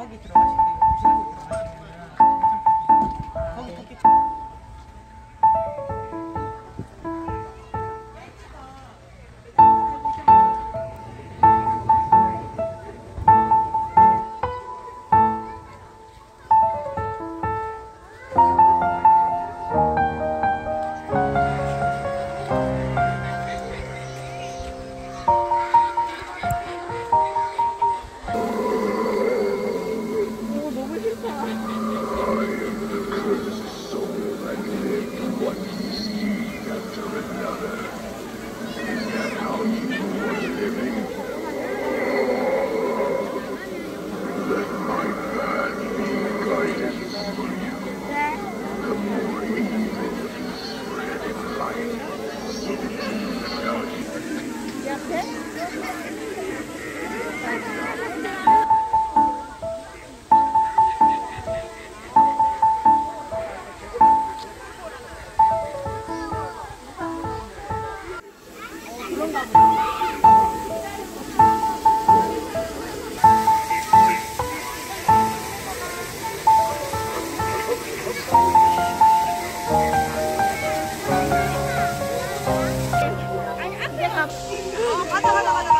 거기 들어가실게요. 부실로 들어가시면은 가자 가자 가자.